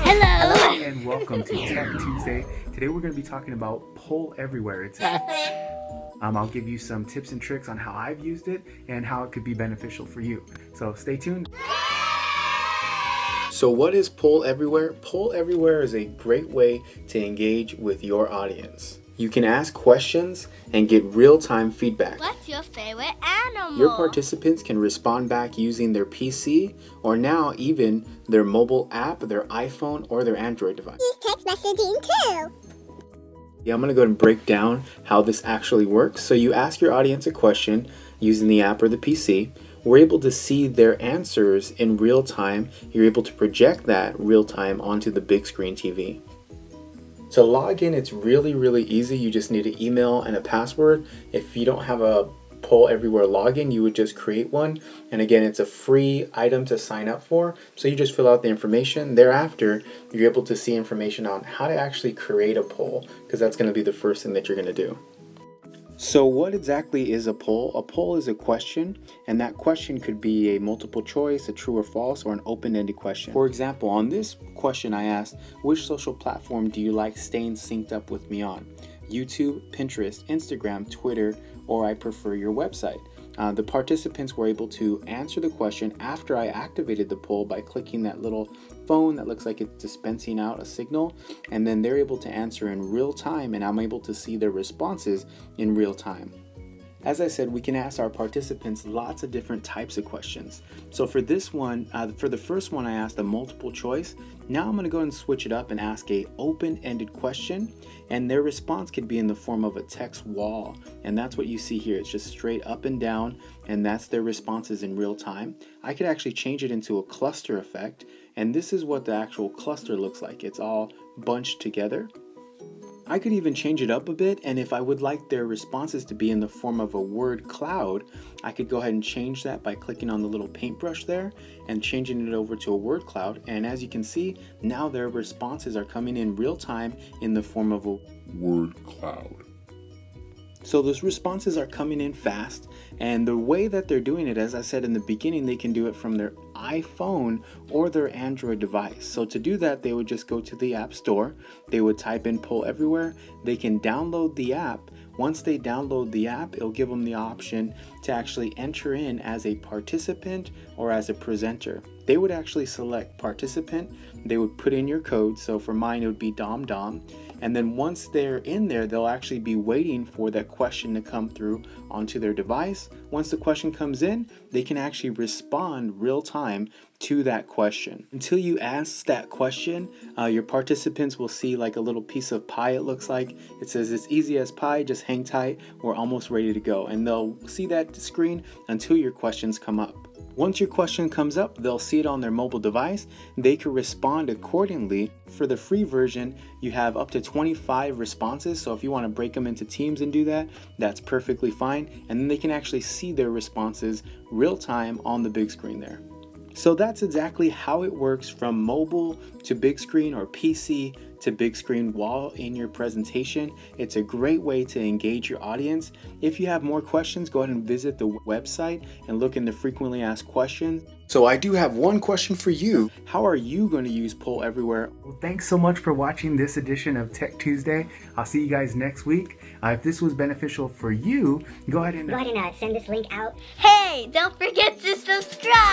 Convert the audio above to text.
Hello! And welcome to Tech Tuesday. Today we're going to be talking about Poll Everywhere. It's, um, I'll give you some tips and tricks on how I've used it and how it could be beneficial for you. So stay tuned. So what is Poll Everywhere? Poll Everywhere is a great way to engage with your audience. You can ask questions and get real-time feedback. What's your favorite animal? Your participants can respond back using their PC or now even their mobile app, their iPhone, or their Android device. Use text messaging too. Yeah, I'm going to go and break down how this actually works. So you ask your audience a question using the app or the PC. We're able to see their answers in real time. You're able to project that real time onto the big screen TV. To log in, it's really, really easy. You just need an email and a password. If you don't have a Poll Everywhere login, you would just create one. And again, it's a free item to sign up for. So you just fill out the information. Thereafter, you're able to see information on how to actually create a poll, because that's going to be the first thing that you're going to do. So what exactly is a poll? A poll is a question, and that question could be a multiple choice, a true or false, or an open-ended question. For example, on this question I asked, which social platform do you like staying synced up with me on? YouTube, Pinterest, Instagram, Twitter, or I prefer your website. Uh, the participants were able to answer the question after I activated the poll by clicking that little phone that looks like it's dispensing out a signal, and then they're able to answer in real time, and I'm able to see their responses in real time. As I said, we can ask our participants lots of different types of questions. So for this one, uh, for the first one I asked a multiple choice. Now I'm gonna go and switch it up and ask a open-ended question and their response could be in the form of a text wall. And that's what you see here. It's just straight up and down and that's their responses in real time. I could actually change it into a cluster effect and this is what the actual cluster looks like. It's all bunched together I could even change it up a bit and if I would like their responses to be in the form of a word cloud, I could go ahead and change that by clicking on the little paintbrush there and changing it over to a word cloud. And as you can see, now their responses are coming in real time in the form of a word cloud. So those responses are coming in fast and the way that they're doing it, as I said in the beginning, they can do it from their iPhone or their Android device. So to do that, they would just go to the App Store, they would type in Poll Everywhere, they can download the app. Once they download the app, it'll give them the option to actually enter in as a participant or as a presenter. They would actually select participant, they would put in your code. So for mine, it would be Dom Dom and then once they're in there, they'll actually be waiting for that question to come through onto their device. Once the question comes in, they can actually respond real time to that question. Until you ask that question, uh, your participants will see like a little piece of pie it looks like. It says it's easy as pie, just hang tight, we're almost ready to go. And they'll see that screen until your questions come up. Once your question comes up, they'll see it on their mobile device. They can respond accordingly. For the free version, you have up to 25 responses. So if you want to break them into teams and do that, that's perfectly fine. And then they can actually see their responses real time on the big screen there. So that's exactly how it works from mobile to big screen or PC to big screen while in your presentation. It's a great way to engage your audience. If you have more questions, go ahead and visit the website and look in the frequently asked questions. So I do have one question for you. How are you going to use Poll Everywhere? Well, thanks so much for watching this edition of Tech Tuesday. I'll see you guys next week. Uh, if this was beneficial for you, go ahead and go ahead and uh, send this link out. Hey, don't forget to subscribe.